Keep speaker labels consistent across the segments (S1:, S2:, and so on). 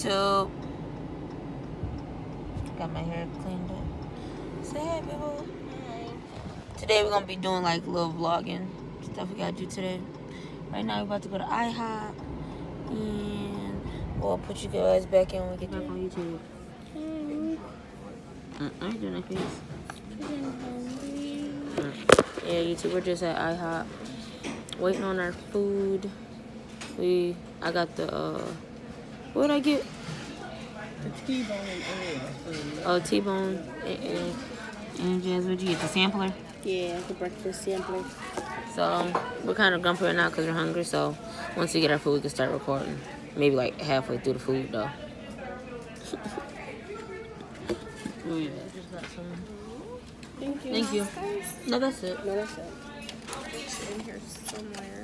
S1: YouTube? Got my hair cleaned up. Say hey, people. Today we're gonna be doing like little vlogging stuff we gotta do today. Right now we're about to go to IHOP and we'll put you guys back in when we get back on YouTube. Mm, I ain't doing that face. Yeah, YouTube, we're just at IHOP waiting on our food. We, I got the, uh, what did I get?
S2: The T-bone and.
S1: Oh, T-bone and, and, and Jazz, what'd you get? The sampler?
S2: Yeah, the breakfast sampler.
S1: So um, we're kind of grumpy right now because we're hungry. So once we get our food, we can start recording. Maybe like halfway through the food though. oh yeah, just got some.
S2: Thank you.
S1: Thank you. No, that's it.
S2: No, that's it.
S3: It's in here somewhere.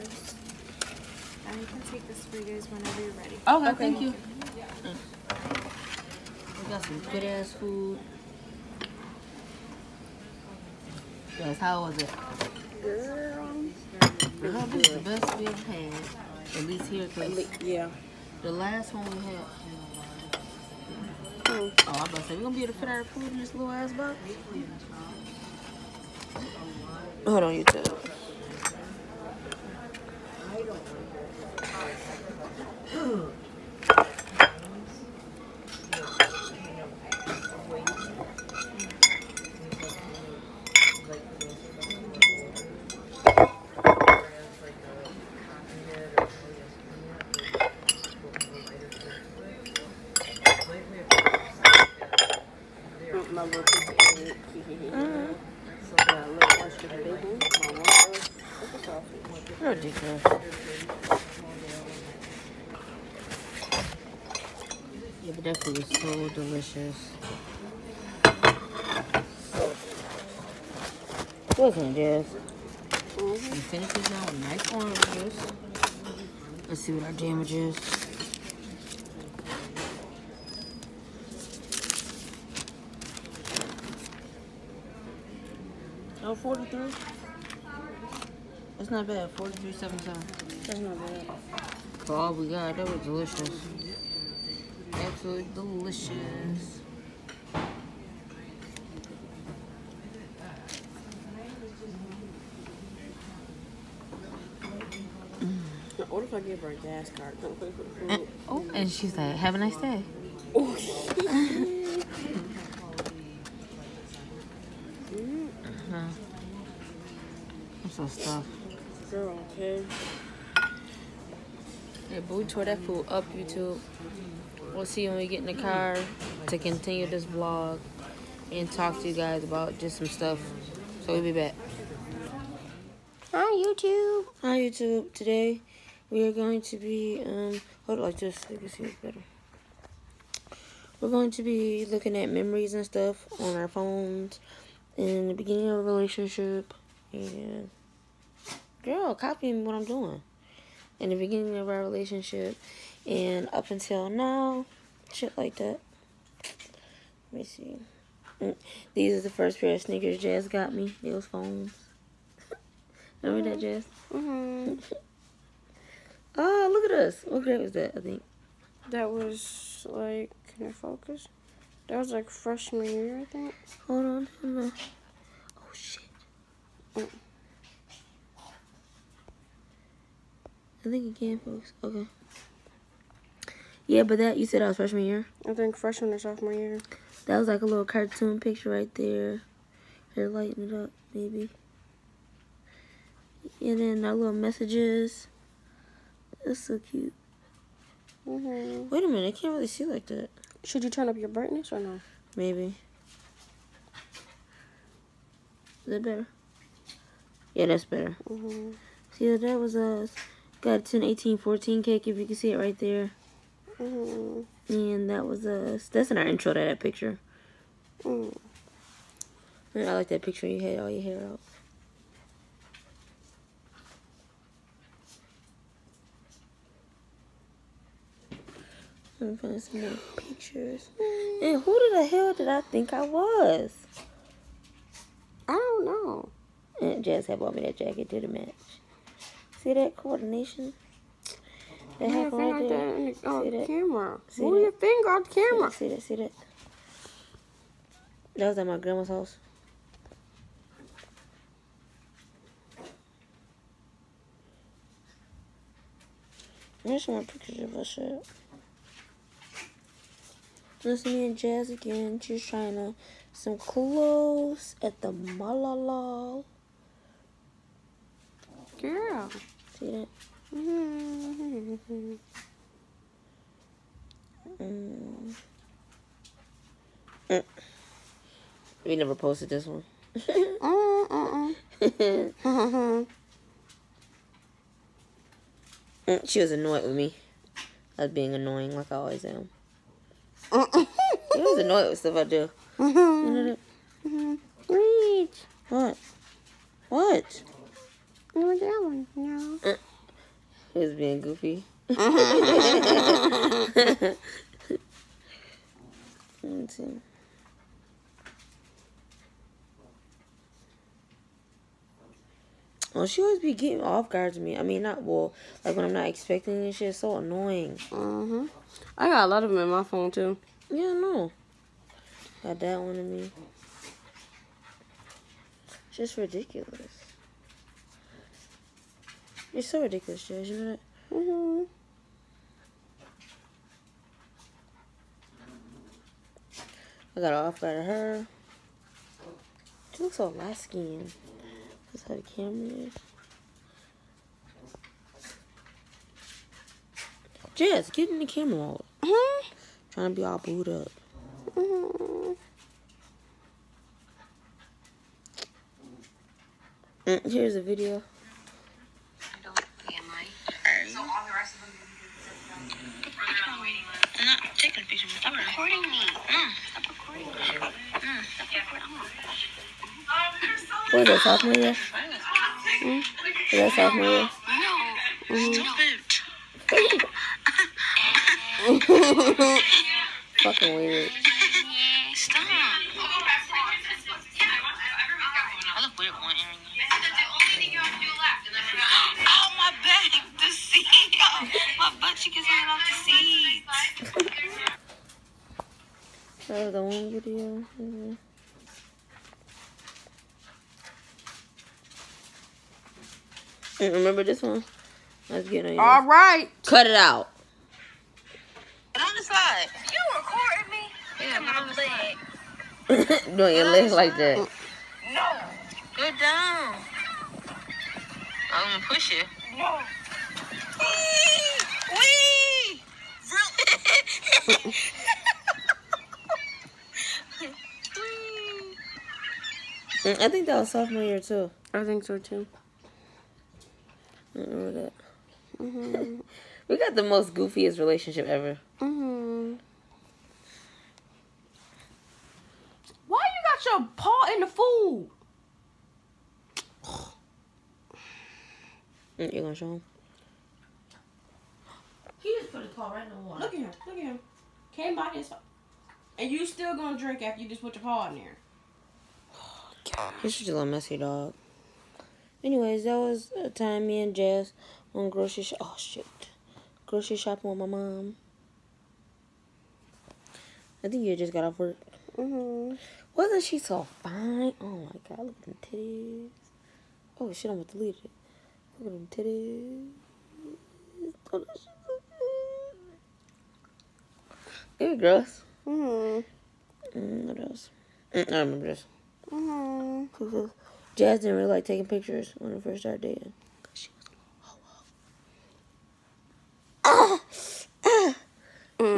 S3: I can take this for you guys whenever you're ready.
S1: Okay, thank you. Mm. We got some good ass food. Yes, how was it?
S2: Girl.
S1: Girl, this is the best we ever had. At least here, cause
S2: Yeah.
S1: the last one we had.
S2: Hmm.
S1: Oh, I'm about to say, we gonna be able to fit our food in this little ass box? Hold on, YouTube. フゥ。Wasn't it,
S2: Mm-hmm.
S1: Finish this now with nice orange juice. Let's see what our damage is. Oh, 43. That's not bad. 43.77.
S2: That's not bad.
S1: For all we got, that was delicious. Absolutely delicious.
S2: Now, what if I give her a gas card? Don't pay for the
S1: And, oh, and she's like, have a nice day. Uh-huh. I'm so stuffed.
S2: Girl, okay.
S1: Yeah, but we tore that food up, YouTube. We'll see you when we get in the car to continue this vlog and talk to you guys about just some stuff. So we'll be back. Hi, YouTube. Hi, YouTube. Today we are going to be, um, hold it like this so you can see it better. We're going to be looking at memories and stuff on our phones in the beginning of a relationship. And, girl, copying what I'm doing in the beginning of our relationship and up until now, shit like that. Let me see. Mm, These are the first pair of sneakers Jazz got me. Those phones. Remember that, Jazz?
S2: Mm-hmm.
S1: Oh, look at us. What grade was that, I think?
S2: That was like, can I focus? That was like freshman year, I think.
S1: Hold on. hold on. Oh, shit.
S2: Mm.
S1: I think it can, folks. Okay. Yeah, but that, you said that was freshman year?
S2: I think freshman or sophomore year.
S1: That was like a little cartoon picture right there. Here, lighten it up, maybe. And then our little messages. That's so cute.
S2: Mm-hmm.
S1: Wait a minute, I can't really see like that.
S2: Should you turn up your brightness or no?
S1: Maybe. Is that better? Yeah, that's better.
S2: Mm-hmm.
S1: See, that was us. Got a 10, 18, 14 cake, if you can see it right there.
S2: Mm-hmm.
S1: And that was us. That's in our intro to that picture.
S2: Mm.
S1: I like that picture you had all your hair out. Me find some more pictures. And who the hell did I think I was?
S2: I don't know.
S1: And Jazz had bought me that jacket to the match. See that coordination? That
S2: your
S1: happened right there.
S2: that the
S1: See that?
S2: camera.
S1: See
S2: Move
S1: that?
S2: your finger the camera.
S1: See that? See that? That was at my grandma's house. There's some pictures of us shit. Listen to me and Jazz again. She's trying to some clothes at the Malala.
S2: Girl.
S1: See that?
S2: Mm-hmm.
S1: Mm. Mm. We never posted this one.
S2: Uh-uh.
S1: Mm, she was annoyed with me. I was being annoying like I always am. She was annoyed with stuff I do. You know that?
S2: Reach.
S1: What? What?
S2: You were that one. No.
S1: He was being goofy. Let's see. Well, she always be getting off guard to me. I mean, not well, like when I'm not expecting this shit. It's so annoying.
S2: Mm-hmm. I got a lot of them in my phone too.
S1: Yeah, no. Got that one in me. It's just ridiculous. It's so ridiculous, Jazz. You know that?
S2: Mm-hmm.
S1: I got off guard of her. She looks so light skinned. That's how the camera is. Jess, get in the camera mode.
S2: Mm-hmm.
S1: Trying to be all booed up.
S2: Mm-hmm.
S1: Mm, here's a video.
S4: I'm not taking a picture. Stop recording me. Mm. Stop recording me. Mm.
S1: What is that, sophomore year? Is that sophomore year?
S4: No. Stupid.
S1: Fucking weird.
S4: Stop. Oh, my back. The seat. Oh, my butt cheek is off the seat.
S1: That was the one video. Mhm. Mm, Remember this one? Let's get on
S2: All right.
S1: Cut it out.
S4: Get on the side. You recording me? Yeah, put on the leg.
S1: Doing your legs like that.
S4: No. Go down. I'm gonna push you. No. Wee! Wee! Really?
S1: Mm, I think that was sophomore year too.
S2: I think so too.
S1: I remember that.
S2: Mm-hmm.
S1: We got the most goofiest relationship ever.
S2: Mm-hmm. Why you got your paw in the food?
S1: Mm, you gonna show him?
S2: He just put his paw right in the water. Look at him. Look at him. Came by this. And you still gonna drink after you just put your paw in there.
S1: He's just a little messy dog. Anyways, that was a time me and Jazz went grocery shop. Oh shit, grocery shopping with my mom. I think you just got off work.
S2: Mm-hmm.
S1: Wasn't she so fine? Oh my god, look at them titties. Oh shit, I'm gonna delete it. Look at them titties. Oh, so good. It gross.
S2: Mm-hmm.
S1: Mm, what else? Mm, I remember this.
S2: Mm-hmm.
S1: Jazz didn't really like taking pictures when we first started dating. she was a little ho-ho. Ah! Ah!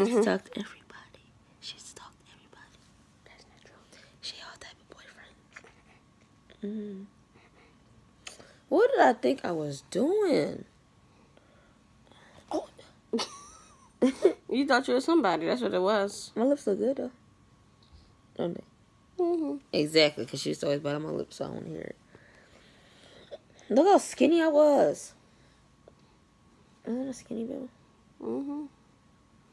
S1: She stalked everybody. She stalked everybody. That's not true. She had all type of boyfriends. Mm. What did I think I was doing? Oh,
S2: You thought you were somebody. That's what it was.
S1: my lips look good though. Don't they?
S2: Mm-hmm.
S1: Exactly, because she used to always bite on my lips, so I to hear it. Look how skinny I was. Isn't that a skinny baby?
S2: Mm-hmm.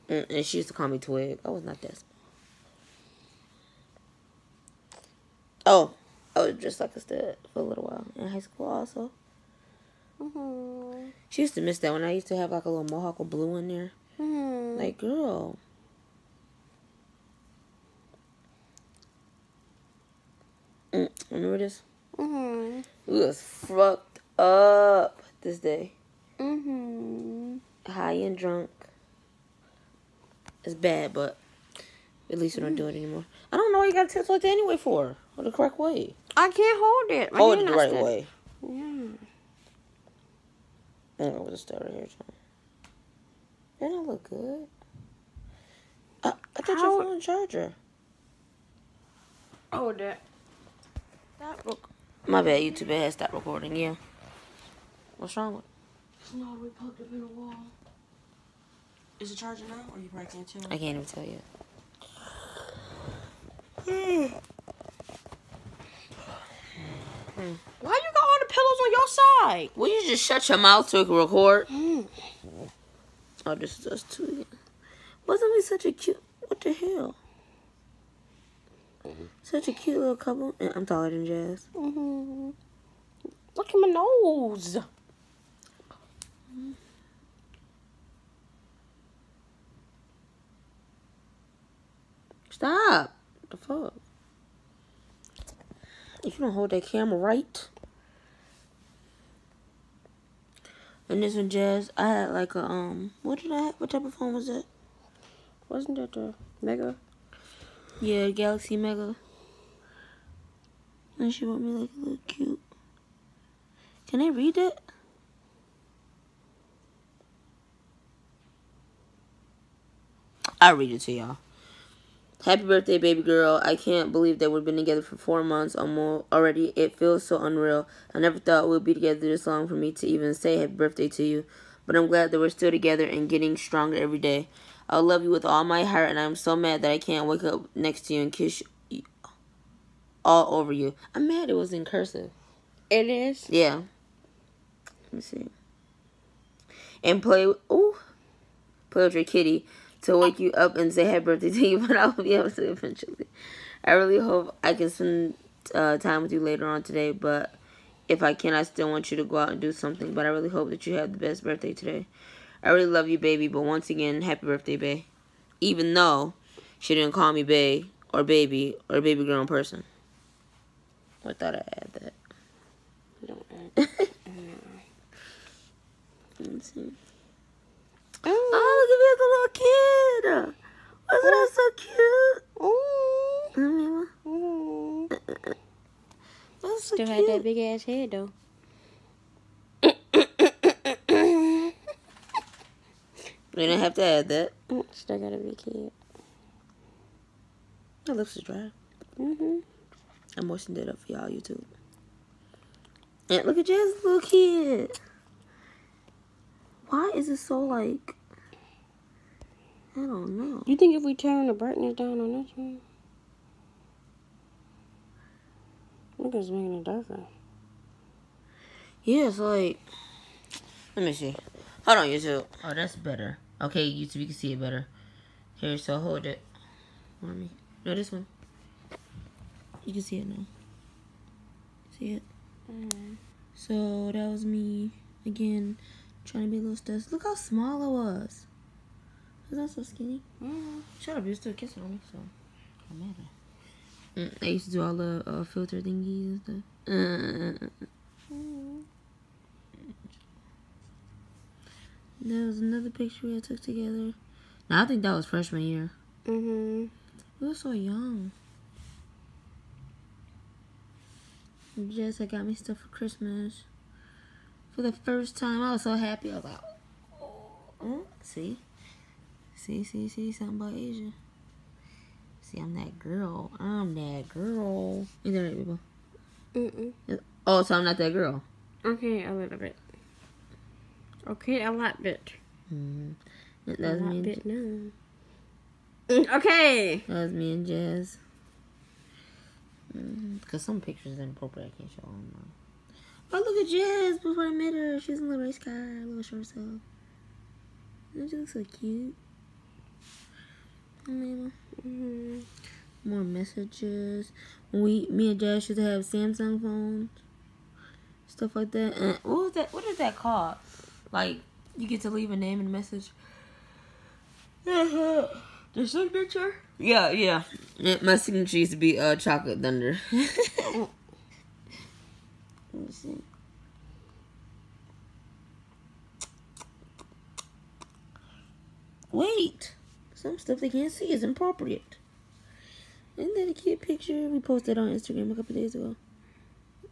S1: And, and she used to call me Twig. I was not that small. Oh, I was just like a stud for a little while in high school also.
S2: Mm-hmm.
S1: She used to miss that when I used to have like a little mohawk with blue in there.
S2: Mm-hmm.
S1: Like, girl. Mm, remember this?
S2: Mm-hmm.
S1: We was fucked up this day.
S2: Mm-hmm.
S1: High and drunk. It's bad, but at least we don't do it anymore. I don't know what you got to tilt like that anyway for. Or the correct way.
S2: I can't hold it. My
S1: Hold it the right
S2: steady.
S1: way.
S2: Yeah.
S1: I'm gonna just stay right here, John. That don't look good. I, I thought
S2: How-
S1: your phone charger.
S2: Hold it.
S1: Stop rec- My bad, YouTube it has stopped recording, yeah. What's wrong with
S2: No, we plugged it in the wall. Is it charging now, or you probably can't tell?
S1: I can't even tell you.
S2: Why you got all the pillows on your side?
S1: Will you just shut your mouth so we can record?
S2: Mm.
S1: Oh, this is us too. again. Wasn't we such a cute? What the hell? Such a cute little couple. And I'm taller than Jazz.
S2: Mm-hmm. Look at my nose.
S1: Stop. What the fuck? If you don't hold that camera right. And this one, Jazz, I had like a um. What did I have? What type of phone was that?
S2: Wasn't that the mega?
S1: Yeah, Galaxy Mega. And she wrote me like a little cute. Can I read it? I'll read it to y'all. Happy birthday, baby girl. I can't believe that we've been together for four months or more already. It feels so unreal. I never thought we'd be together this long for me to even say happy birthday to you. But I'm glad that we're still together and getting stronger every day. I love you with all my heart, and I'm so mad that I can't wake up next to you and kiss you all over you. I'm mad it was in cursive.
S2: It is.
S1: Yeah. Let me see. And play, ooh, play with your kitty to wake you up and say happy birthday to you, but I will be able to eventually. I really hope I can spend uh, time with you later on today, but if I can, I still want you to go out and do something. But I really hope that you have the best birthday today. I really love you, baby, but once again, happy birthday, bae. Even though she didn't call me bae or baby or baby girl in person. I thought I'd add that.
S2: Don't add.
S1: Let me see.
S2: Oh.
S1: Oh, look at me as a little kid. Wasn't that so cute?
S2: Ooh.
S1: I mean,
S2: Ooh.
S1: that's so
S2: Still had that big ass head though.
S1: We didn't have to add that.
S2: Still got a big head.
S1: My lips is dry.
S2: Mm-hmm.
S1: I moistened it up for y'all, YouTube. And look at Jazz's little kid. Why is it so like? I don't know.
S2: You think if we turn the brightness down on this one? Look, it's making it darker.
S1: Yeah, it's like. Let me see. Hold on, YouTube. Oh, that's better. Okay, YouTube, you can see it better. Here, so hold it. Want me? No, this one. You can see it now. See it? Mm-hmm. So that was me again, trying to be a little studs. Look how small I was. Was that so skinny?
S2: Mm.
S1: Shut up, you're still kissing on me, so I'm mad. Mm, I used to do all the uh, filter thingies and stuff. Uh, There was another picture we took together. Now I think that was freshman year.
S2: Mm-hmm.
S1: We were so young. Jessica got me stuff for Christmas. For the first time, I was so happy. I was like, oh, see, see, see, see, something about Asia. See, I'm that girl. I'm that girl. Is that right, people?
S2: Mm-mm.
S1: Oh, so I'm not that girl.
S2: Okay, a little bit. Okay, a lot bit.
S1: Mm-hmm. That
S2: A lot bit now. Mm, Okay.
S1: that was me and Jazz. Because some pictures is inappropriate. I can't show them. Oh, look at Jazz before I met her. She's in a race car, a little short self. Don't she look so cute? I mean,
S2: Mm-hmm.
S1: more messages. We, me and Jazz to have Samsung phones, stuff like that. And what was that? What is that called? Like you get to leave a name and message.
S2: The signature?
S1: Yeah. Yeah, My signature used to be uh chocolate thunder. Let me see. Wait, some stuff they can't see is inappropriate. Isn't that a cute picture we posted on Instagram a couple days ago?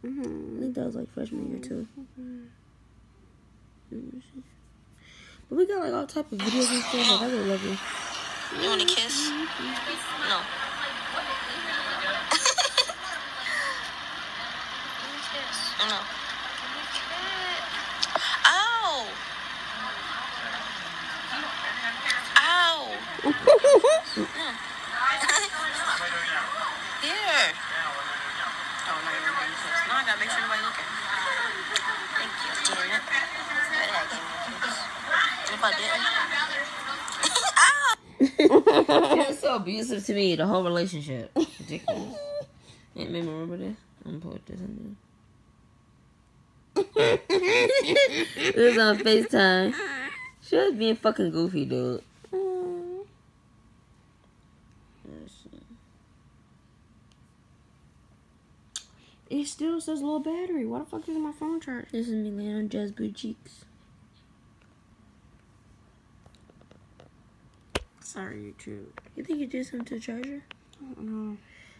S1: I
S2: Mm-hmm.
S1: think that was like freshman year too. Me see. But we got like all type of videos and stuff. Like I really love you.
S4: You want a kiss? No. No. Ow! Ow! No. Here. Oh, no, you're. No, I gotta make sure nobody looking. Thank you. Damn it. Better not give me a kiss. If I didn't. Ow!
S1: It was so abusive to me, the whole relationship. Ridiculous. It made me remember this. I'm gonna put this in there. It was on FaceTime. She was being fucking goofy, dude.
S2: It still says low battery. Why the fuck is my phone charged?
S1: This is me laying on Jazz Blue Cheeks.
S2: Sorry, YouTube.
S1: You think you did something to the charger?
S2: I don't know.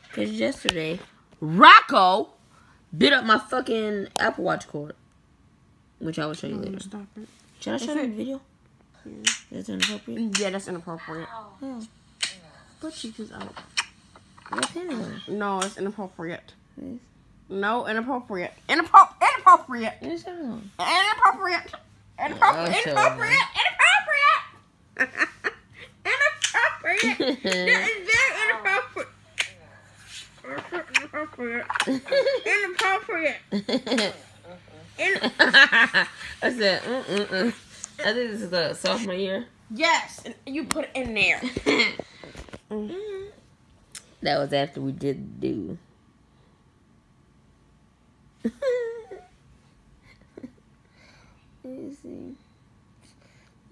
S1: Because yesterday, Rocco bit up my fucking Apple Watch cord. Which I will show you later.
S2: gonna stop it.
S1: Should I show you the video? That's inappropriate.
S2: Yeah, that's inappropriate.
S1: Yeah.
S2: Butt cheeks is out.
S1: What's panties?
S2: No, it's inappropriate.
S1: Please.
S2: No, inappropriate. Inappro- inappropriate.
S1: What's that on?
S2: Inappropriate. Inappropriate. Inappropriate. Inappropriate. Inappropriate. That is very inappropriate. Inappropriate. Inappropriate. In-
S1: I said, mm mm mm. I think this is the sophomore year.
S2: yes, and you put it in there.
S1: That was after we did do. Let me see.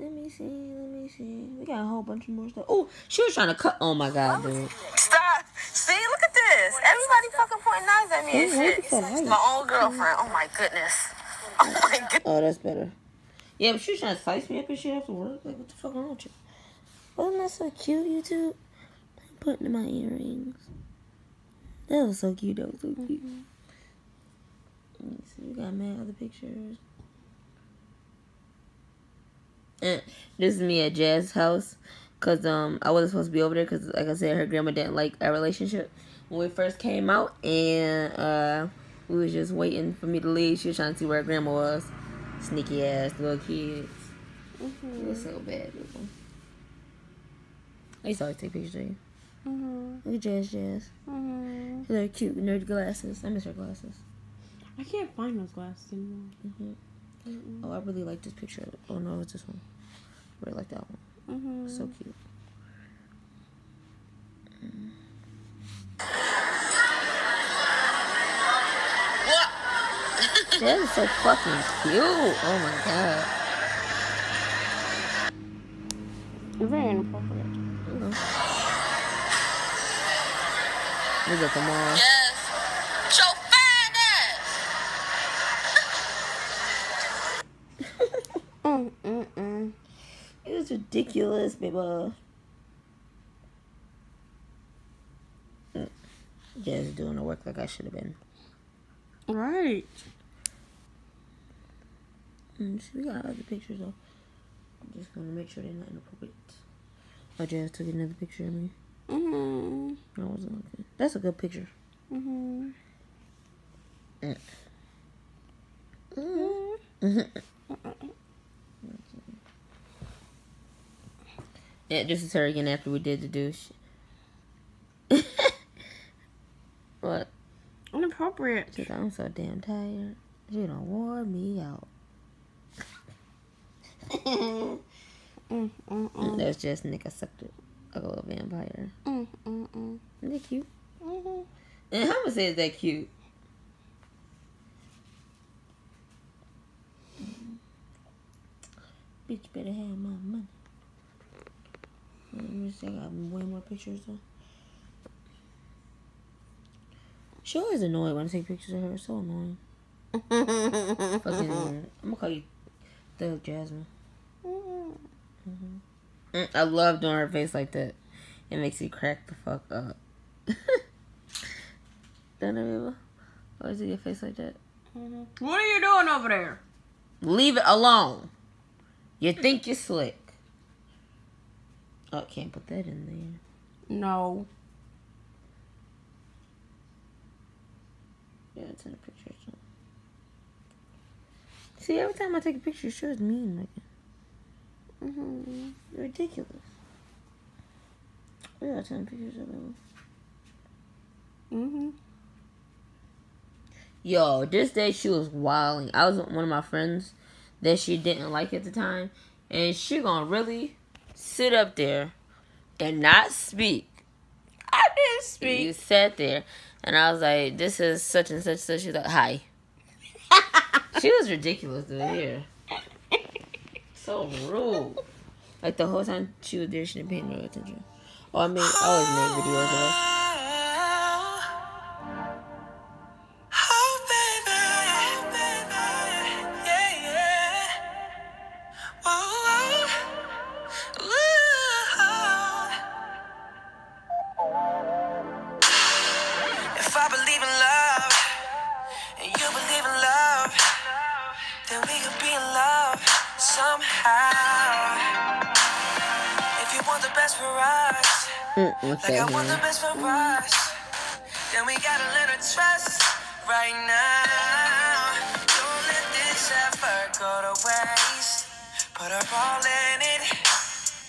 S1: Let me see. Let me see. We got a whole bunch of more stuff. Oh, she was trying to cut. Oh my god, dude.
S4: Stop. See, look at this. Everybody fucking pointing knives at me and
S1: Oh,
S4: shit.
S1: you so light?
S4: My old girlfriend. Oh my goodness. Oh my oh, goodness.
S1: Oh, that's better. Yeah, but she was trying to slice me up and shit after work. Like, what the fuck wrong with you? Wasn't that so cute, YouTube? Putting in my earrings. That was so cute. That was so cute. Mm-hmm. Let me see. We got mad other pictures. And this is me at Jazz's house. Cause um I wasn't supposed to be over there because like I said her grandma didn't like our relationship when we first came out and uh we was just waiting for me to leave. She was trying to see where her grandma was. Sneaky ass little kids. It was so bad. People. I used to always take pictures of you.
S2: Mm-hmm.
S1: Look at Jazz Jazz.
S2: Mm-hmm.
S1: They're cute nerd glasses. I miss her glasses.
S2: I can't find those glasses anymore.
S1: hmm Oh, I really like this picture. Oh no, it's this one. Really like that one.
S2: Mm-hmm.
S1: So cute.
S4: What?
S1: That is so fucking cute. Oh my god.
S2: Very inappropriate.
S1: You know. Look at them all.
S4: Yes. Show fat ass.
S2: Mm, mm, mm.
S1: It was ridiculous, baby. Mm. Just doing the work like I should have been.
S2: Right.
S1: Mm, see, we got other pictures though. I'm just gonna make sure they're not inappropriate. Oh, Jazz took another picture of me.
S2: Mm-hmm.
S1: I wasn't looking. That's a good picture.
S2: Mm-hmm.
S1: Mm. Yeah, this is her again after we did the douche. what?
S2: Inappropriate.
S1: She's like, I'm so damn tired. She done wore me out.
S2: Mm, mm, mm,
S1: That's just Nick accepted. A little vampire.
S2: mm, mm, mm.
S1: Isn't that cute?
S2: Mm-hmm.
S1: And how much is that cute? bitch better have my money. Let me see, I got way more pictures though. She always annoyed when I take pictures of her. So annoying. Fucking weird. I'm gonna call you Thug Jasmine. Mm, I love doing her face like that. It makes me crack the fuck up. Don't know Always do your face like that.
S2: What are you doing over there?
S1: Leave it alone. You think you're slick. Oh, can't put that in there.
S2: No.
S1: Yeah, it's in a picture. So. See, every time I take a picture, it shows mean looking.
S2: Mm-hmm.
S1: Ridiculous. Yeah, in pictures of them.
S2: Mm-hmm.
S1: Yo, this day she was wilding. I was with one of my friends that she didn't like at the time, and she gonna really sit up there and not speak.
S2: I didn't speak.
S1: You sat there, and I was like, "This is such and such." So she's like, "Hi." she was ridiculous to hear. So rude. Like the whole time she was there, she didn't pay no attention. Oh, I made, I always made videos of us.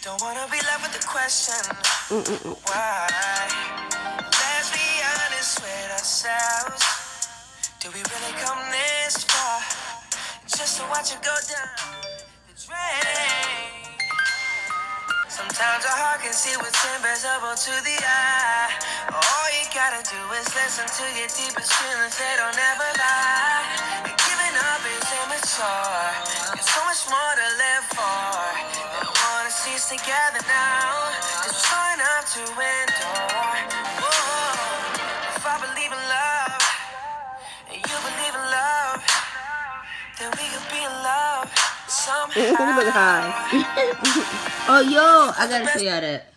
S4: Don't wanna be left with the question why. Let's be honest with ourselves. Do we really come this far just to watch it go down the drain? Sometimes a heart can see what's invisible to the eye. All you gotta do is listen to your deepest feelings, they don't ever lie. And giving up is immature. There's so much more to live for. Don't wanna see us together now. Just try not to endure. Whoa. If I believe in love, and you believe in love, then we could be in love somehow.
S2: Look high.
S1: Oh, yo, I gotta show y'all that.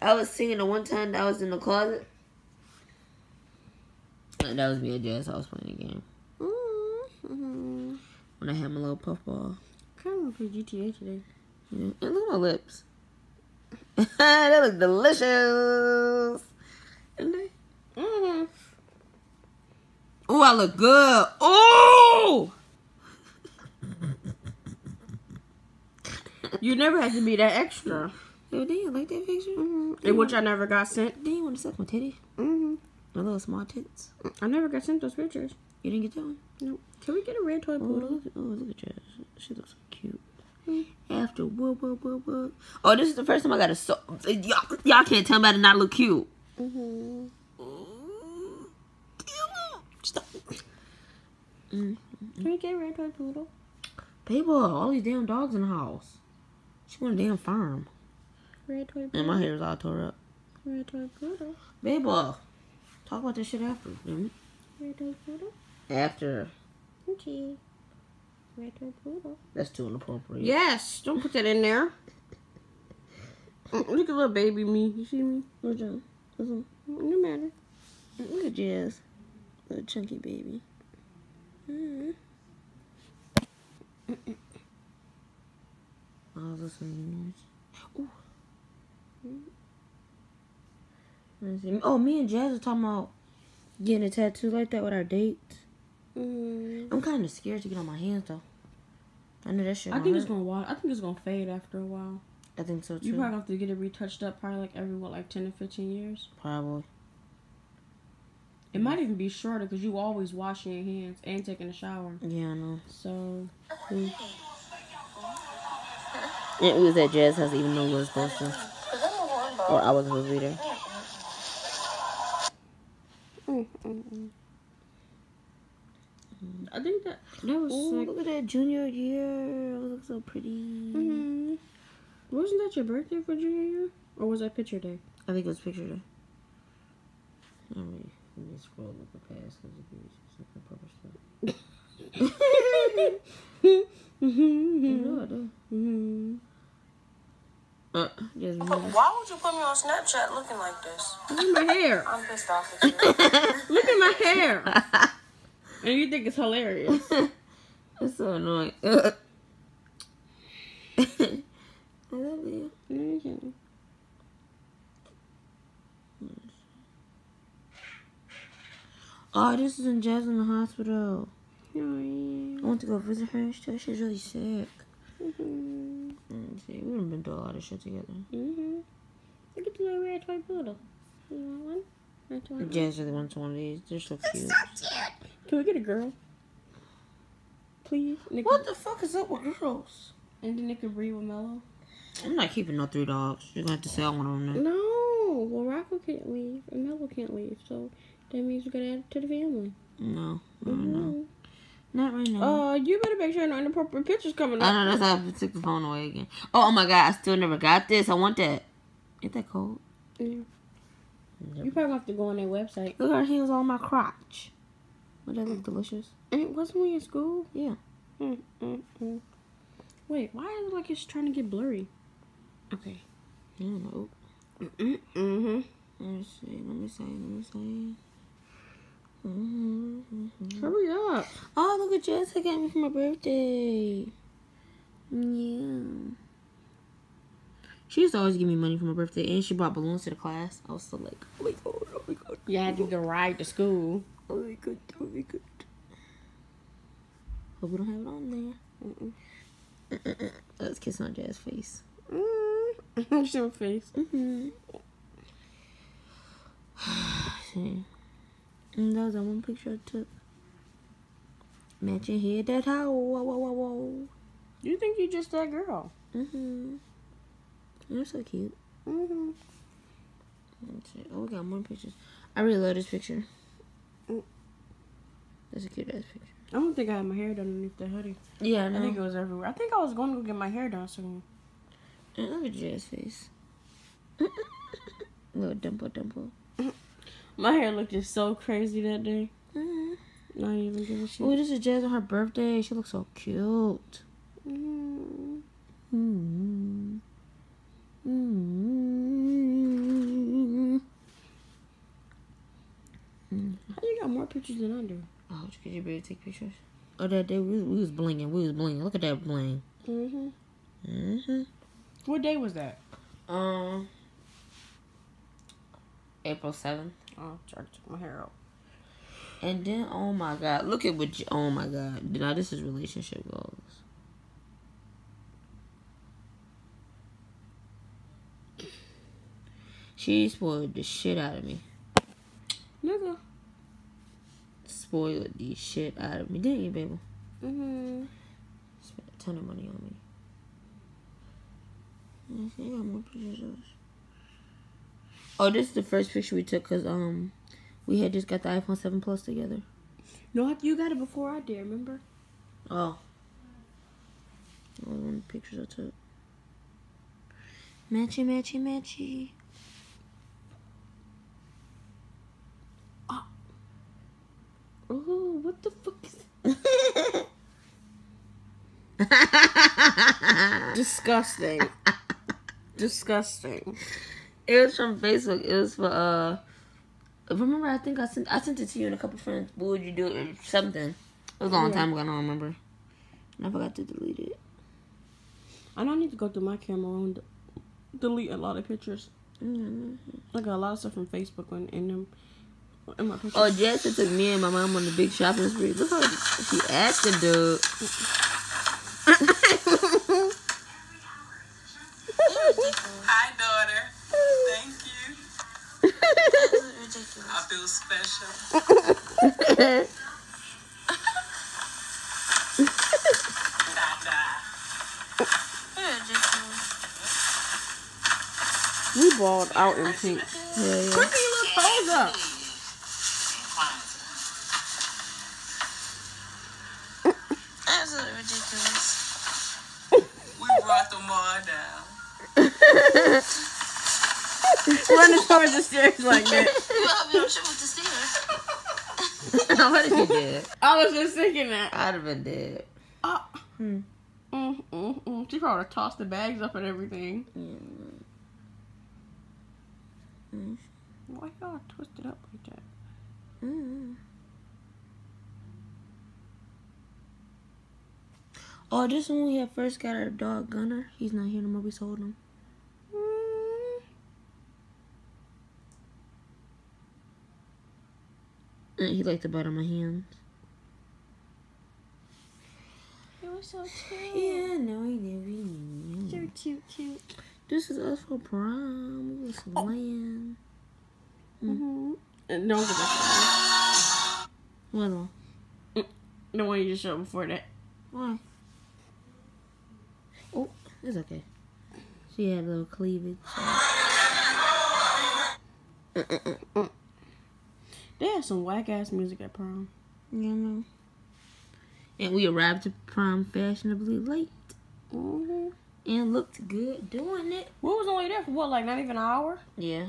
S1: I was singing the one time that I was in the closet. And that was me and Jess. I was playing a game
S2: Mm-hmm.
S1: when I had my little puffball.
S2: Kind of play GTA today.
S1: And look at my lips. they look delicious. Didn't they?
S2: Mm-hmm.
S1: Oh, I look good. Oh!
S2: You never had to be that extra.
S1: Yo, damn, you like that picture?
S2: And which I never got sent.
S1: Damn, you want to suck my titty?
S2: Mm-hmm.
S1: My little small tits.
S2: I never got sent those pictures.
S1: You didn't get that one?
S2: No. Can we get a red toy
S1: Oh,
S2: poodle?
S1: look, oh, look at Jess. She looks so cute.
S2: Mm.
S1: After whoop, whoop, whoop, whoop. Oh, this is the first time I got a so. Y'all, y'all can't tell me I did not look cute.
S2: Mm-hmm.
S1: Stop.
S2: Can we get red toy poodle?
S1: Baby, all these damn dogs in the house. She want a damn farm.
S2: Red toy poodle.
S1: And my hair is all tore up.
S2: Red toy poodle.
S1: Baby, talk about this shit after. damn it.
S2: Red toy poodle.
S1: After.
S2: Okay. Red toy poodle.
S1: That's too inappropriate.
S2: Yes. Don't put that in there. Mm, Look at little baby me. You see me?
S1: Where's John? Listen.
S2: No matter.
S1: Look at Jazz. Little chunky baby. Mm. I was listening to Ooh. Oh, me and Jazz are talking about getting a tattoo like that with our dates.
S2: Mm.
S1: I'm kind of scared to get on my hands though. I know that shit.
S2: I think it's gonna I think it's gonna fade after a while.
S1: I think so too.
S2: You probably have to get it retouched up probably like every what like ten to fifteen years.
S1: Probably.
S2: It might even be shorter because you always washing your hands and taking a shower.
S1: Yeah, I know.
S2: So
S1: And we was at Jazz house even though we was supposed to. Or I wasn't supposed to be there. Mm, mm, mm.
S2: I think that That was
S1: Ooh,
S2: sick.
S1: look at that junior year. It looks so pretty.
S2: hmm Wasn't that your birthday for junior year? Or was that picture day?
S1: I think it was picture day. Let me, let me scroll up the past because it gives you some purple stuff. You
S2: Mm-hmm.
S1: know I do.
S2: hmm
S1: Uh, just remember.
S4: Why would you put me on Snapchat looking like this?
S2: Look at my hair.
S4: I'm pissed off at you.
S2: Look at my hair. and you think it's hilarious.
S1: It's so annoying. I love you.
S2: Mhm.
S1: Oh, this is in Jazz in the hospital. I want to go visit her and stuff. She's really sick.
S2: Mhm.
S1: Mm, see, we've been through a lot of shit together.
S2: Mhm. Look at the little red toy poodle. You want one? Red toy poodle?
S1: Jazz really wants one of these. They're so cute.
S2: Can we get a girl? Please? Nick-
S1: What the fuck is up with girls?
S2: And then it could breed with Mello.
S1: I'm not keeping no three dogs. You're gonna have to sell one of them. Now.
S2: No. Well, Rocco can't leave. And Mello can't leave. So that means we gotta add it to the family.
S1: No, no, no, not right now.
S2: Uh, you better make sure no inappropriate pictures coming up.
S1: I
S2: up.
S1: know that's how I took the phone away again. Oh, oh my god, I still never got this. I want that. Ain't that cold?
S2: Yeah. You probably have to go on their website.
S1: Look, her heels on my crotch. Would that look delicious?
S2: And it wasn't we in school?
S1: Yeah.
S2: Mm, mm, mm. Wait, why is it like it's trying to get blurry? Okay.
S1: I don't know.
S2: Mm-hmm.
S1: Let me see. Let me see. Let me see. Mm-hmm.
S2: Hurry up.
S1: Oh, look at Jessica got me for my birthday. Yeah. She used to always give me money for my birthday, and she brought balloons to the class. I was still like, oh my god, oh my god,
S2: You had to get a ride to school.
S1: oh my god, oh my god. Hope we don't have it on
S2: Mm-mm.
S1: there. Let's kiss on Jazz's face.
S2: Mm. Show face.
S1: Mm-hmm. See. And that was that one picture I took. Matching head that how whoa whoa whoa whoa.
S2: You think you just that girl?
S1: Mm-hmm. You're so cute.
S2: Mm-hmm.
S1: Oh, we got more pictures. I really love this picture.
S2: Mm.
S1: That's a cute ass picture.
S2: I don't think I had my hair done underneath the hoodie.
S1: Yeah, I
S2: I think it was everywhere. I think I was going to go get my hair done soon.
S1: And look at Jazz face. Little dimple dimple.
S2: My hair looked just so crazy that day.
S1: Mm-hmm.
S2: Not even give a shit.
S1: Oh, this is Jazz on her birthday. She looks so cute.
S2: Mm.
S1: Mm-hmm.
S2: How you got more pictures than I do?
S1: Oh, could you barely take pictures? Oh, that day we, we was blinging. We was blinging. Look at that bling.
S2: Mm-hmm.
S1: Mm-hmm.
S2: What day was that?
S1: Um, April seventh.
S2: Oh, I my hair out.
S1: And then, oh my god, look at what. You, oh my god, now this is relationship goals. She spoiled the shit out of me.
S2: Nigga.
S1: Spoiled the shit out of me, didn't you, baby?
S2: Mm-hmm.
S1: Spent a ton of money on me. Yes, I got more pictures of us. Oh, this is the first picture we took because um we had just got the iPhone 7 Plus together.
S2: No, you got it before I did, remember?
S1: Oh. That was one of the pictures I took. Matchy, matchy, matchy.
S2: Oh, what the fuck is Disgusting. Disgusting.
S1: It was from Facebook. It was for uh. Remember, I think I sent I sent it to you and a couple friends. What would you do? Or something. It was a long
S2: Yeah.
S1: time ago. I don't remember. And I forgot to delete it.
S2: I don't need to go through my camera and delete a lot of pictures.
S1: Mm-hmm.
S2: I got a lot of stuff from Facebook and in them in my pictures.
S1: Oh, Jessica took me and my mom on the big shopping spree. Look how she acting, dude.
S4: Hi, daughter. Thank you. I feel special.
S2: we balled out in pink.
S1: Yeah, yeah.
S2: Quickly, look, pose up.
S5: more now.
S2: Running towards the stairs like that.
S4: You help me on trip with the stairs.
S1: what if you did?
S2: I was just thinking that.
S1: I'd have been dead.
S2: Oh.
S1: Hmm.
S2: Mm, mm, mm. She probably tossed the bags up and everything.
S1: Mm.
S2: Why y'all twisted up like that?
S1: Mm. Oh, this one we had first got our dog Gunner. He's not here no more. We sold him.
S2: Mm.
S1: And he liked to bite on my hands.
S2: It was so cute.
S1: Yeah, no, he did. We knew.
S2: So cute, cute.
S1: This is us for prom. We oh. was slaying. Mm.
S2: Mm-hmm. And don't get that.
S1: What on?
S2: The mm. one you just showed before that.
S1: Why? Oh, it's okay. She had a little cleavage.
S2: Mm, They had some whack ass music at prom.
S1: You know. And we arrived to prom fashionably late
S2: Mm-hmm.
S1: and looked good doing it.
S2: We was only there for what, like not even an hour?
S1: Yeah.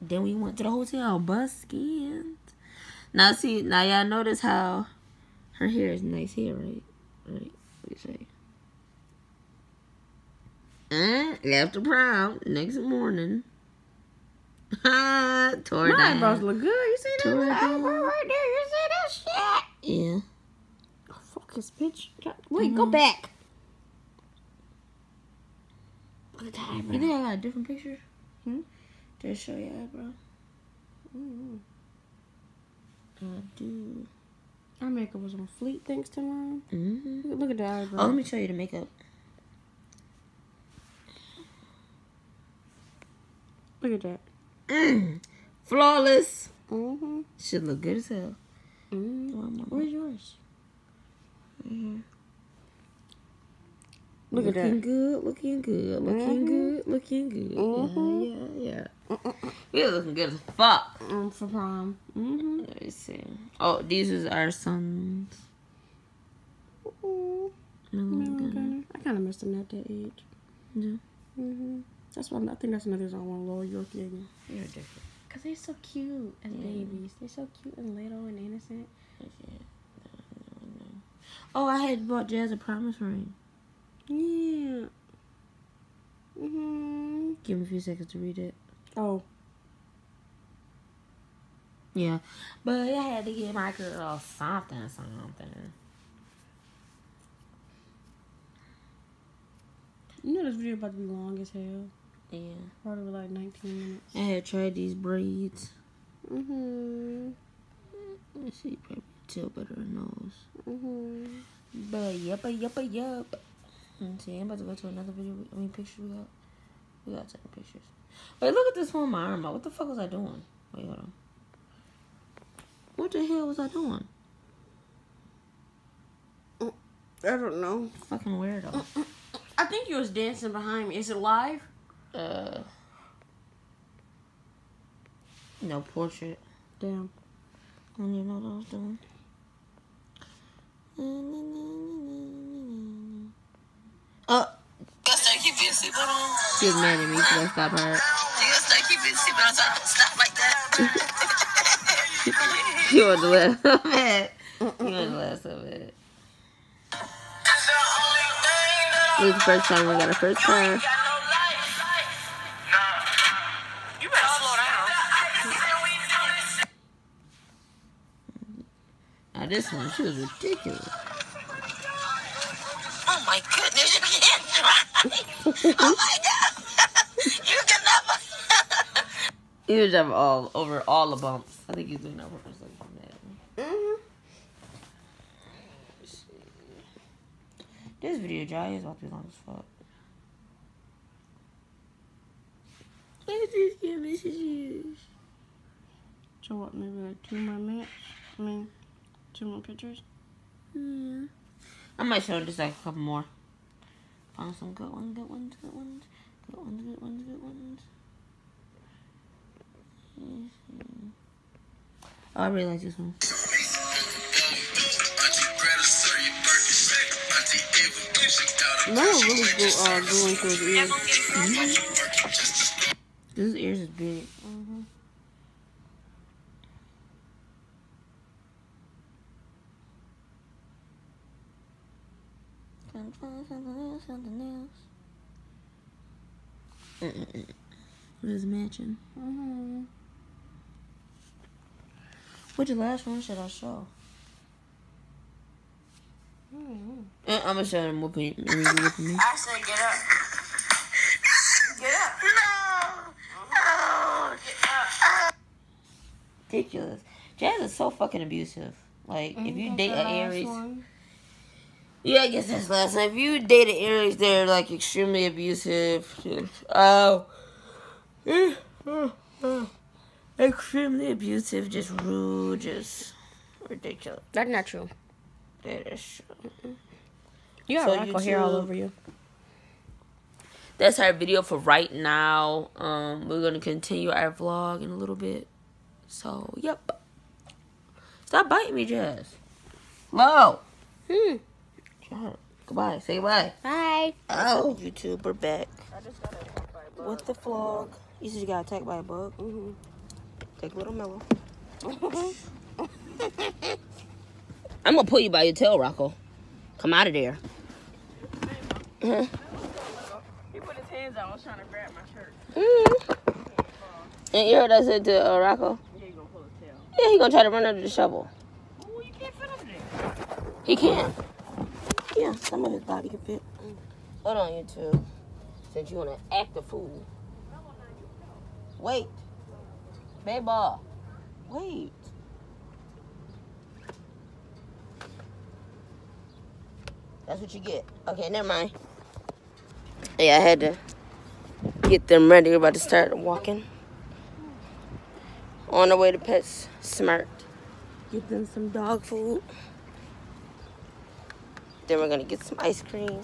S1: Then we went to the hotel, buskins. Now see, now y'all notice how her hair is nice hair, right? Right. What you say? And after prom, next morning, tore
S2: My eyebrows look good. You see that
S1: Tore
S2: little
S1: down.
S2: eyebrow right there? You see that shit?
S1: Yeah.
S2: Focus, bitch. Wait, go back. Look at that
S1: You
S2: eyebrow.
S1: think I got a different picture?
S2: Hmm?
S1: To show you, eyebrow.
S2: Mm.
S1: I do.
S2: Our makeup was on fleet thanks to mom.
S1: Mm-hmm.
S2: Look, look at the eyebrow.
S1: Oh, let me show you the makeup.
S2: Look at that.
S1: Mm. Flawless.
S2: Mm-hmm.
S1: Should look good as hell.
S2: mm
S1: mama.
S2: Where's yours?
S1: Mhm.
S2: Look at
S1: looking
S2: that.
S1: good, looking good, looking
S2: Mhm.
S1: good, looking good. Yeah, yeah, yeah. We're looking good as fuck.
S2: Um, for prom. Mm-hmm.
S1: Let me see. Oh, these is our sons.
S2: Ooh,
S1: Melon
S2: I kind of missed them at that age.
S1: Yeah.
S2: Mm-hmm. That's why I think that's another reason I want Laura Yorkie again.
S1: You're different.
S2: Cause they're so cute as
S1: Yeah.
S2: babies. They're so cute and little and innocent.
S1: Oh, I had bought Jazz a promise ring.
S2: Yeah. Mm-hmm.
S1: Give me a few seconds to read it.
S2: Oh.
S1: Yeah, but I had to get my girl something, something.
S2: You know this video about to be long as hell.
S1: Yeah,
S2: Probably like 19 minutes.
S1: I had tried these braids.
S2: Mm-hmm.
S1: Let's see, probably tell better her nose.
S2: Mm-hmm.
S1: But yup, yup, yup. Let's see, I'm about to go to another video. I mean, picture we got. We got certain pictures. Wait, look at this one my arm. What the fuck was I doing? Wait, hold on. What the hell was I doing?
S2: I don't know.
S1: Fucking weirdo.
S2: I think you was dancing behind me. Is it live?
S1: Uh. No portrait.
S2: Damn.
S1: I don't even know what I was doing. Oh,
S4: You gotta start keeping your seatbelt on.
S1: she was mad at me because I stopped her.
S4: You gotta start keeping your seatbelt on. So I don't stop like that.
S1: She wanted to laugh so bad. She wanted to laugh so bad. This is the first time we got our first car. Now this one, she was ridiculous.
S4: Oh my goodness, you can't drive. Oh my god. you can never.
S1: He was jumping all over all the bumps. I think he's doing that purpose. Like that.
S2: Mm-hmm.
S1: This video dry is about to be long as fuck. I just get messages.
S2: So what, maybe like two more minutes? I mean, two more pictures?
S1: Yeah. I might show just like a couple more. Found some good ones, good ones, good ones, good ones, good ones, good ones. Oh, I really like this one.
S6: No, really go, uh, going through his ears.
S1: His ears is big. Mm-mm-mm. What is matching?
S6: Mm-hmm.
S1: Which last one should I show?
S6: Mm-hmm.
S1: Uh, I'm gonna show them whooping me.
S7: I said get up. Get up. No. No. Get up.
S1: Ridiculous. Jazz is so fucking abusive. Like, if you date an Aries, yeah, I guess that's last. If you date an Aries, they're like extremely abusive. Oh, extremely abusive, just rude, just ridiculous.
S6: That's not true.
S1: That is true.
S6: You got
S1: So
S6: Rocco hair all over you.
S1: That's our video for right now. Um, we're gonna continue our vlog in a little bit. So, yep. Stop biting me, Jazz. Mo.
S6: Hmm.
S1: Alright, Goodbye. Say bye.
S6: Bye.
S1: Oh, YouTube, we're back
S2: I just got attacked by a bug.
S1: with the vlog. You said you got attacked by a bug.
S2: Mm-hmm.
S1: Take a little mellow. I'm gonna pull you by your tail, Rocco. Come out of there.
S2: He put his hands out. I was trying to grab my shirt.
S1: Mm. And you heard I said to uh, Rocco?
S2: Yeah, he gonna pull his tail.
S1: Yeah, he gonna try to run under the shovel.
S2: Oh, you can't fit under there.
S1: He can. Yeah, some of his body can fit. Hold on, you two. Since you wanna act a fool. Wait. Babe ball. Wait. That's what you get. Okay, never mind. Yeah, I had to get them ready. We're about to start walking. On our way to Pets Smart. Get them some dog food. Then we're gonna get some ice cream.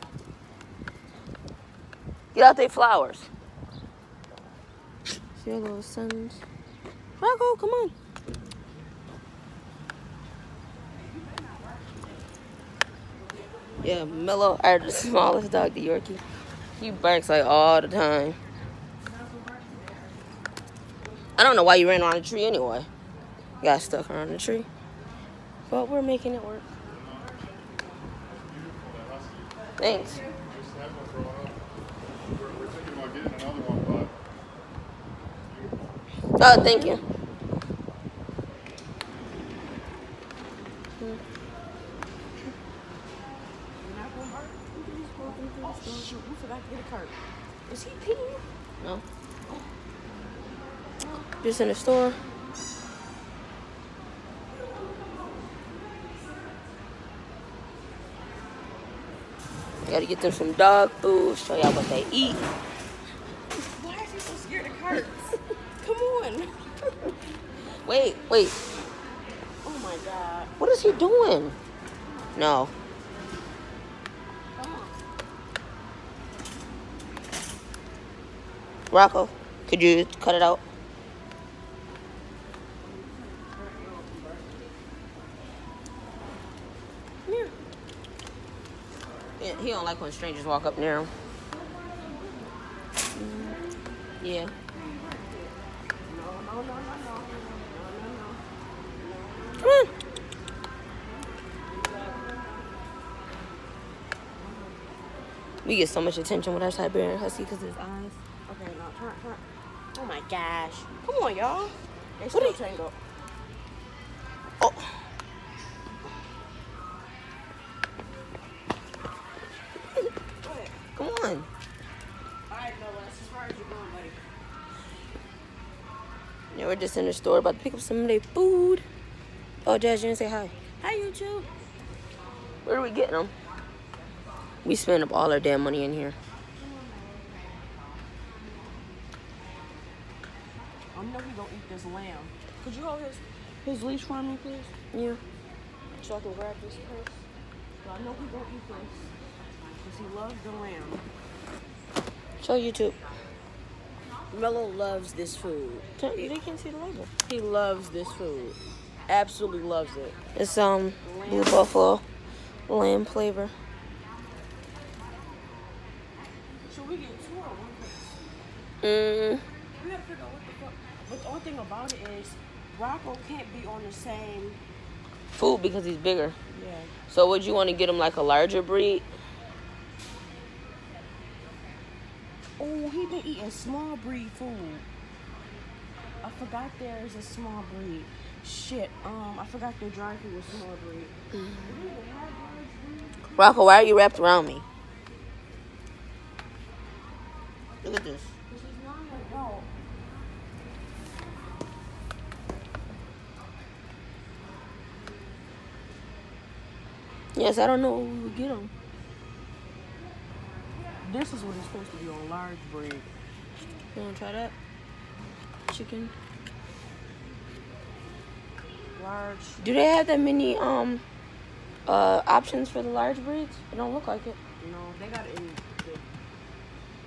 S1: Get out there flowers. See your little sons. Rocco, come on. Yeah, Mello, our the smallest dog, the Yorkie. He barks like all the time. I don't know why you ran around the tree anyway. Got stuck around the tree. But we're making it work. Thanks.
S8: We're thinking about getting another one,
S1: Oh, thank you.
S2: To get a. Is he peeing?
S1: No. Just in the store. Gotta get them some dog food, show y'all what they eat.
S2: Why is he so scared of carts? Come on.
S1: Wait, wait,
S2: Oh my god.
S1: what is he doing? No. Rocco, could you cut it out? Come here. Yeah, he don't like when strangers walk up near him. Mm, Yeah. Come on. We get so much attention with our Siberian Husky because his eyes.
S2: Okay, now turn, turn. Oh my gosh. Come on, y'all. They
S1: What
S2: still tangled.
S1: Yeah, we're just in the store about to pick up some of their food. Oh, Jazz, you didn't say hi.
S2: Hi, YouTube.
S1: Where are we getting them? We spend up all our damn money in here.
S2: I know he gonna eat this lamb. Could you hold his his leash for me, please?
S1: Yeah.
S2: So I can grab this purse. But I know he gonna eat this. Because he loves the lamb.
S1: Show YouTube.
S2: Melo loves this food.
S1: He, can see the label.
S2: He loves this food. Absolutely loves it.
S1: It's um blue buffalo lamb flavor.
S2: Should we get two or one place?
S1: Mm.
S2: We have to figure out what the fuck. But the only thing about it is Rocco can't be on the same
S1: food because he's bigger.
S2: Yeah.
S1: So would you want to get him like a larger breed?
S2: Oh, he been eating small breed food. I forgot there is a small breed. Shit. Um, I forgot the dry food was small breed. Breed?
S1: Rocco, why are you wrapped around me? Look at this. Yes, I don't know what we would get him.
S2: This is what it's supposed to be on large breed.
S1: You want to try that? Chicken.
S2: Large.
S1: Do they have that many um uh options for the large breeds? It don't look like it.
S2: No, they got it in the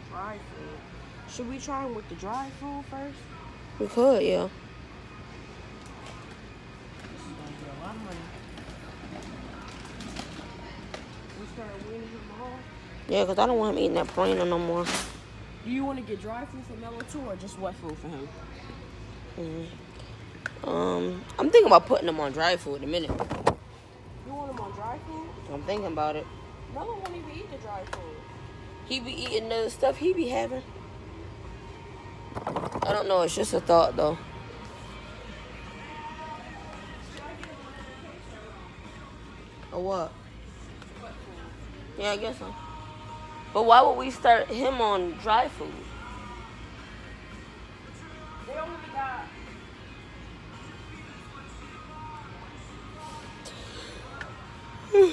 S2: dry food. Should we try 'em with the dry food first?
S1: We could, yeah.
S2: This is gonna be a lot of money. We started weaning him off.
S1: Yeah, because I don't want him eating that Purina no more.
S2: Do you want to get dry food for Mello too, or just wet food for him?
S1: Um, I'm thinking about putting him on dry food in a minute.
S2: You want him on dry food?
S1: I'm thinking about it.
S2: Mello won't even eat the dry food.
S1: He be eating the stuff he be having. I don't know. It's just a thought, though. Or what? Yeah, I guess so. But why would we start him on dry food?
S2: They only got.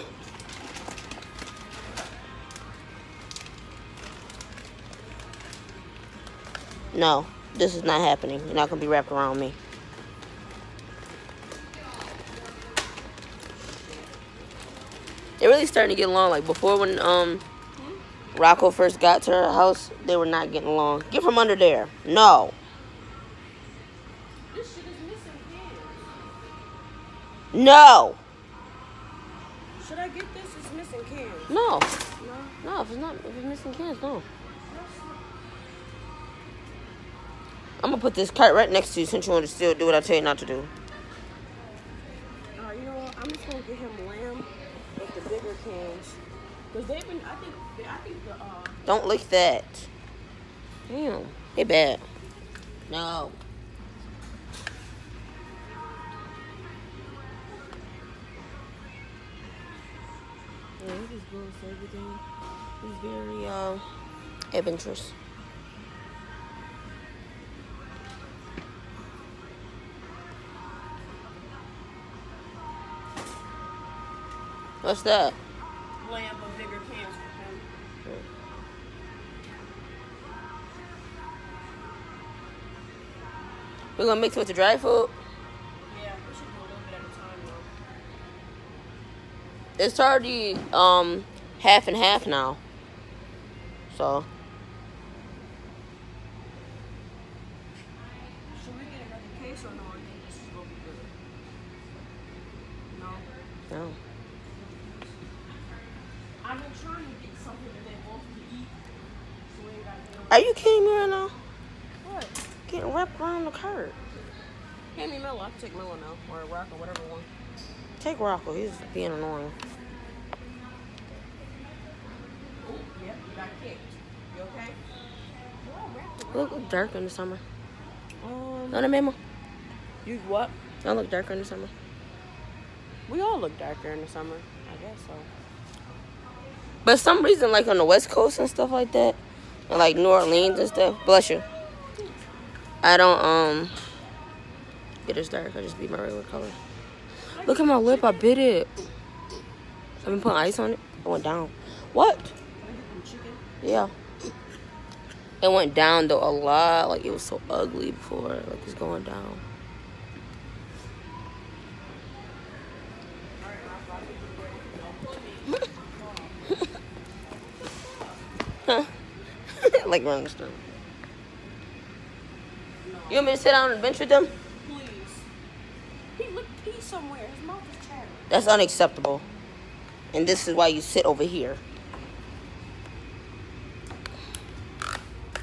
S1: No, this is not happening. You're not gonna be wrapped around me. They're really starting to get along. Like before, when um Rocco first got to her house, they were not getting along. Get from under there. No.
S2: This shit is missing hands.
S1: No.
S2: Should I get this? It's missing cans.
S1: No.
S2: No.
S1: No. If it's not, if it's missing cans, no. I'm gonna put this cart right next to you since you want to still do what I tell you not to do.
S2: Uh, you know what? I'm just gonna get him lamb with the bigger cans. Cause they've been. I think. they- I think the. Uh,
S1: Don't lick that. Damn. They bad. No. Yeah, he just goes everything. He's very uh, adventurous. What's that?
S2: Lamb with bigger cans for him.
S1: We're gonna mix it with the dry food.
S2: Yeah, we should do a little bit at a time though.
S1: It's already um half and half now. So
S2: Should we get another case or no? I think this is gonna be good. No.
S1: no.
S2: I've been trying to get something that they both can eat. So we ain't gotta get
S1: Are you kidding me right now?
S2: What?
S1: Getting wrapped around the cart.
S2: Hand me Mello. I can take Mello now. Or Rock or whatever one.
S1: Take Rocco. He's being annoying.
S2: Oh, yep, you got kicked. You okay?
S1: Look, look darker in the summer.
S2: Um,
S1: No, no, mama.
S2: you what?
S1: I look darker in the summer.
S2: We all look darker in the summer. I guess so.
S1: But some reason, like on the West Coast and stuff like that, and like New Orleans and stuff. Bless you. I don't um get as dark. I just be my regular color. Look at my lip. I bit it. I've been putting ice on it. It went down. What? Yeah. It went down though a lot. Like it was so ugly before. Like it's going down. Like Rolling Stone. You want me to sit down on the bench with them?
S2: Please. He looked pee somewhere. His mouth is chattering.
S1: That's unacceptable. And this is why you sit over here.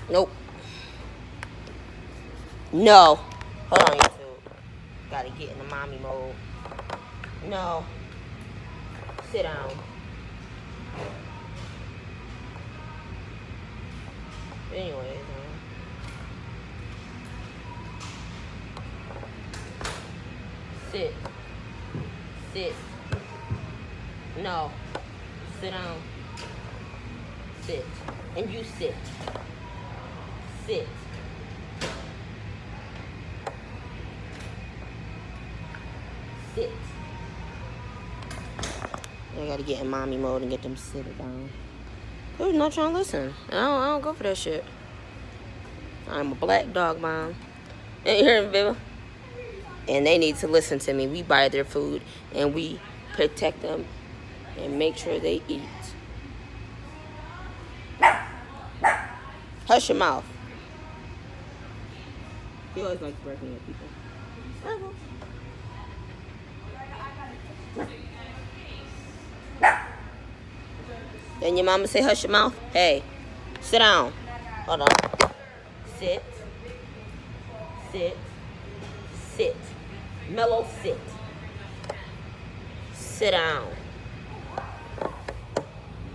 S1: Nope. No. Hold on, YouTube. Gotta get in the mommy mode. No. Sit down. Anyways, man. Sit. Sit. No. Sit down. Sit. And you sit. Sit. Sit. I gotta get in mommy mode and get them sit down. Who's not trying to listen? I don't, I don't go for that shit. I'm a black dog mom. Ain't you hearing Viva? And they need to listen to me. We buy their food and we protect them and make sure they eat. Hush your mouth. He always likes barking at people. Then your mama say hush your mouth. Hey, sit down. Hold on. Sit. Sit. Sit. Mellow sit. Sit down.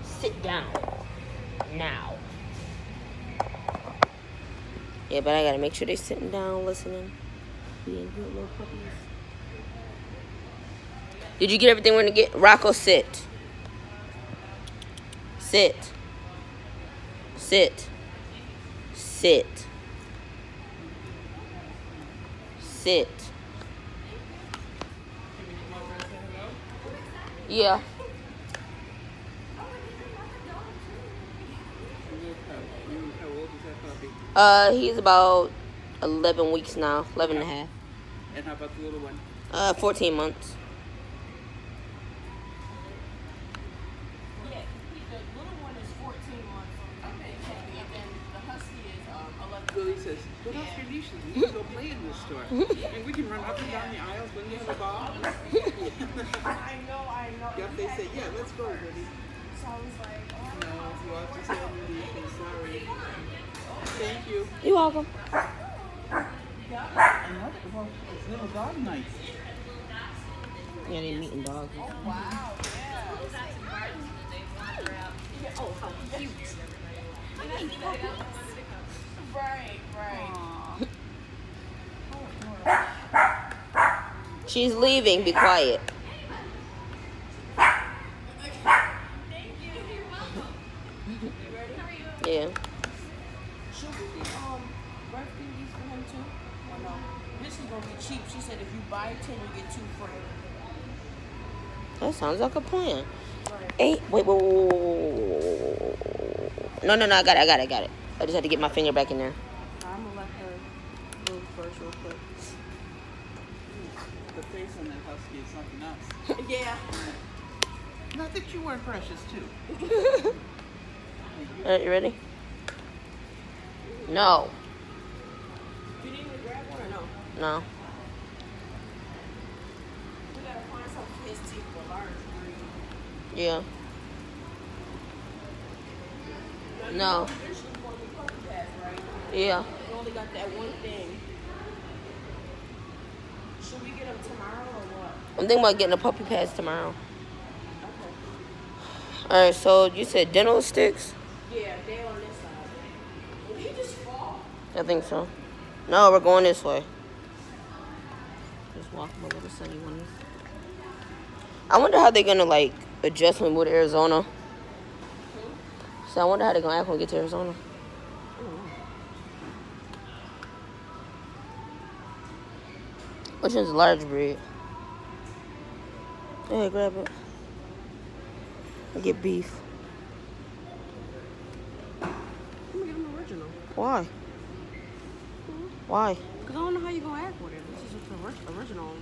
S1: Sit down. Now. Yeah, but I gotta make sure they're sitting down, listening, being good little puppies. Did you get everything we're gonna get? Rocco, sit. Sit. Sit. Sit. Sit. Yeah. Uh, he's about 11 weeks now, 11 and a half.
S5: And how about the little one?
S1: Uh, 14 months.
S2: Yeah, he, the little one is 14 months. Okay. And then the husky is um, 11.
S5: Willie says, get off your. We can go play in this store. and we can run up and down the aisles when you have a ball.
S2: I know, I know.
S5: yep, they say, yeah, let's go, Willie.
S2: So I was like, oh.
S5: No, you have to say on your leashes. Sorry. Thank you.
S1: You're welcome.
S5: And what it's little dog nights?
S1: Yeah, they meeting dogs.
S2: Oh, oh, right, right.
S1: She's leaving. Be quiet. Yeah.
S2: Should we get um birthday these for him too? Or no? This is gonna be cheap. She said if you buy 10, you get two free.
S1: That sounds like a plan. Eight. Wait, wait, wait, wait, wait, wait, wait. No, no, no. I got it. I got it. I got it. I just had to get my finger back in there.
S2: I'm gonna let her move first real quick.
S5: The face on that husky is something else.
S2: Yeah.
S5: Not that you weren't precious, too.
S1: All right, you ready? No.
S2: You need me to grab one or no?
S1: No.
S2: We gotta find something for his teeth for large breed.
S1: Yeah. No.
S2: There's just one with puppy pads, right?
S1: Yeah.
S2: We only got that one thing. Should we get him tomorrow or what?
S1: I'm thinking about getting a puppy pads tomorrow.
S2: Okay.
S1: All right. So you said dental sticks?
S2: Yeah, they on this side. Will he just fall?
S1: I think so. No, we're going this way. Just walk over the sunny ones. I wonder how they're gonna like adjust when we move to Arizona. Hmm? So I wonder how they're gonna act when we get to Arizona. Which a large breed? Yeah, grab it. I get beef.
S2: I'm gonna get him original.
S1: Why? Why?
S2: Cause I don't know how you gonna act with it. This is the ori- original.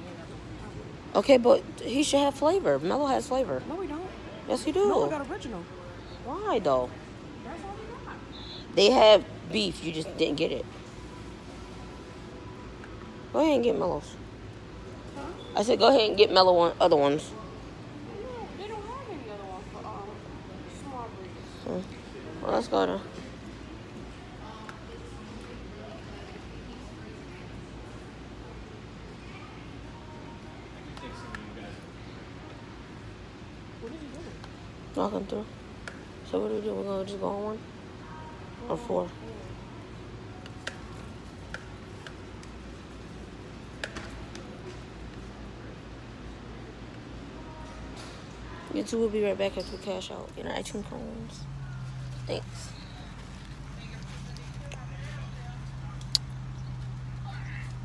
S1: Okay, but he should have flavor. Mellow has flavor.
S2: No, we don't.
S1: Yes, he do.
S2: No, we got original.
S1: Why though?
S2: That's all we got.
S1: They have beef. You just didn't get it. Go ahead and get mellows. I said, go ahead and get mellow one, other ones.
S2: They don't have any other ones um, small. Hmm.
S1: Well, let's go to. Walking through. So what do we do? We're gonna just go on one or four. You two will be right back after we cash out in our iTunes phones. Thanks.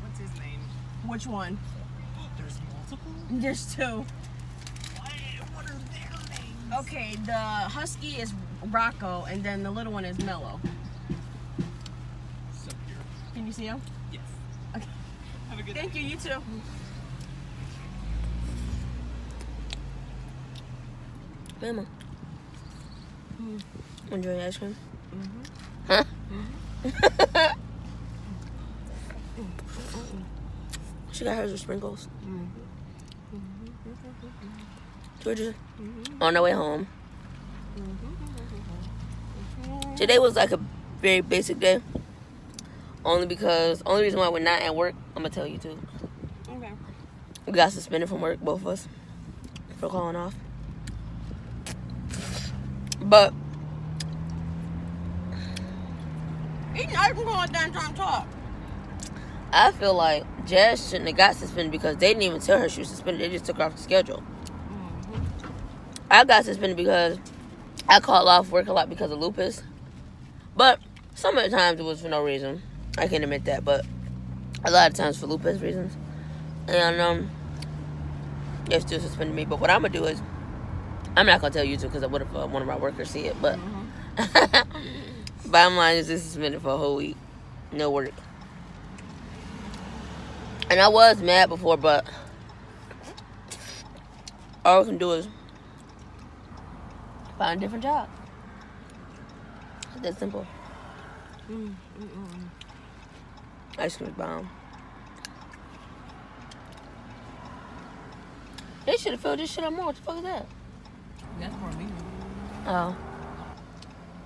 S5: What's his name?
S2: Which one?
S5: There's multiple?
S2: There's two.
S5: What are their names?
S2: Okay, the husky is Rocco, and then the little one is Mellow.
S5: So.
S2: Can you see him?
S5: Yes.
S2: Okay.
S5: Have a good
S2: Thank you. You too.
S1: Mama. Mm. Enjoy the ice cream? Mm-hmm. Huh? Mm-hmm. she got hers with sprinkles. Mm-hmm. Georgia, on our way home. Today was like a very basic day. Only because, only reason why we're not at work, I'm gonna tell you too.
S2: Okay.
S1: We got suspended from work, both of us, for calling off. But
S2: He's not even going down trying to talk.
S1: I feel like Jazz shouldn't have got suspended because they didn't even tell her she was suspended. They just took her off the schedule. I got suspended because I called off work a lot because of lupus. But some of the times it was for no reason. I can't admit that, but a lot of times for lupus reasons. And um, they still suspended me. But what I'm gonna do is, I'm not gonna tell you to because what if uh, one of my workers see it? But bottom line is, this suspended for a whole week, no work. And I was mad before, but all we can do is find a different job. It's that simple. Ice cream bomb. They should have filled this shit up more. What the fuck is that?
S2: That's for me.
S1: Oh.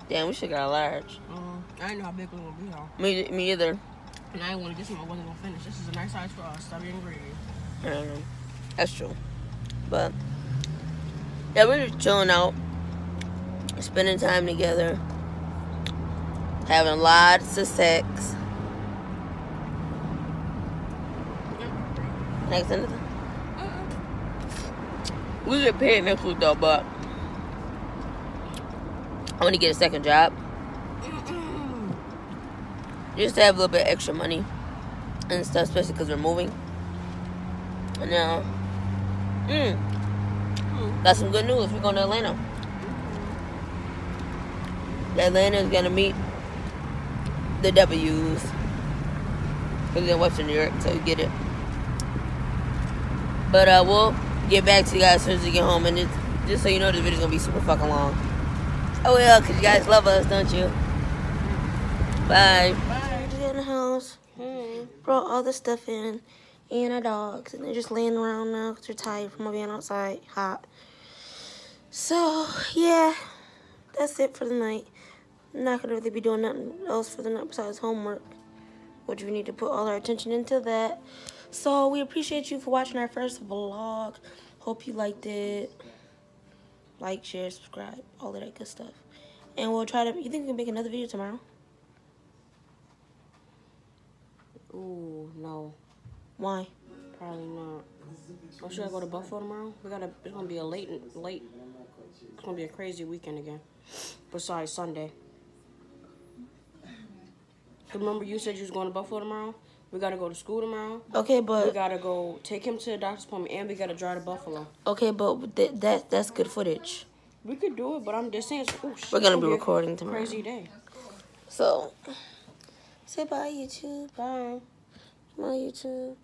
S1: Damn, we should got a large.
S2: Um, I didn't know how big it was gonna be, though.
S1: Me, me either.
S2: And I didn't want to get some. I wasn't gonna finish. This is a nice size for us. Stubby and gravy.
S1: I don't know. That's true. But yeah, we're just chilling out, spending time together, having lots of sex. Next anything? We get paid next week though, but I want to get a second job. Just to have a little bit extra money and stuff, especially because we're moving. And now, mm, got some good news. We're going to Atlanta. Atlanta is going to meet the W's. Because in Western New York, so you get it. But uh, we'll get back to you guys as soon as we get home. And just so you know, this video's to be super fucking long. Oh, yeah, because you guys love us, don't you? Bye. Bye. In the house. Hmm. Brought all the stuff in. And our dogs. And they're just laying around now because they're tired from being outside. Hot. So, yeah. That's it for the night. I'm not going to really be doing nothing else for the night besides homework. Which we need to put all our attention into that. So, we appreciate you for watching our first vlog. Hope you liked it. Like, share, subscribe. All of that good stuff. And we'll try to... You think we can make another video tomorrow? Ooh, no. Why? Probably not. Or should I go to Buffalo tomorrow? We gotta. It's gonna be a late, late. It's gonna be a crazy weekend again. Besides Sunday. Remember, you said you was going to Buffalo tomorrow. We gotta go to school tomorrow.
S6: Okay, but We
S1: gotta go take him to the doctor's appointment, and we gotta drive to Buffalo.
S6: okay, but th- that that's good footage.
S1: We could do it, but I'm just saying. It's, ooh, shit,
S6: We're gonna be recording tomorrow.
S1: Crazy day.
S6: So, say bye, YouTube. Bye. Bye, YouTube.